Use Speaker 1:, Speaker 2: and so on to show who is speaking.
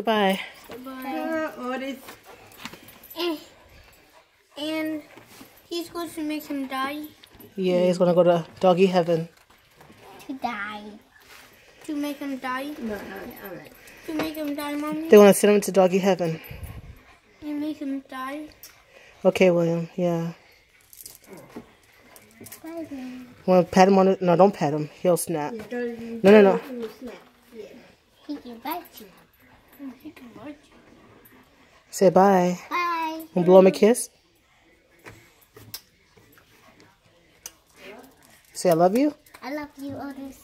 Speaker 1: goodbye.
Speaker 2: Goodbye.
Speaker 3: Uh, Otis.
Speaker 2: And, and he's going to make him die.
Speaker 1: Yeah, he's gonna go to doggy heaven.
Speaker 2: To die. To make him die.
Speaker 3: No, alright, alright.
Speaker 2: To make him die, mommy.
Speaker 1: They want to send him to doggy heaven.
Speaker 2: You make him die.
Speaker 1: Okay, William. Yeah. Want to pat him on the? No, don't pat him. He'll snap.
Speaker 3: Yeah, don't-
Speaker 1: No, no, no.
Speaker 3: don't snap. Yeah.
Speaker 2: He can bite you. He can bite you.
Speaker 1: Say bye.
Speaker 2: Bye.
Speaker 1: To blow him a kiss? Say I love you.
Speaker 2: I love you, Otis.